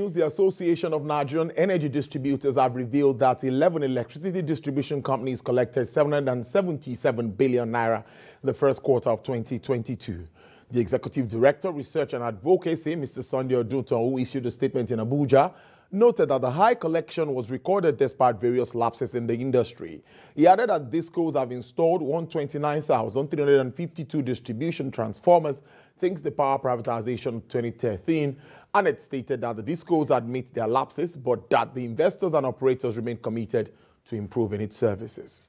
The Association of Nigerian Energy Distributors have revealed that 11 electricity distribution companies collected 777 billion naira in the first quarter of 2022. The Executive Director, Research and Advocacy, Mr. Sunday Oduntan, who issued a statement in Abuja, noted that the high collection was recorded despite various lapses in the industry. He added that DISCOs have installed 129,352 distribution transformers since the power privatization of 2013, and it stated that the DISCOs admit their lapses, but that the investors and operators remain committed to improving its services.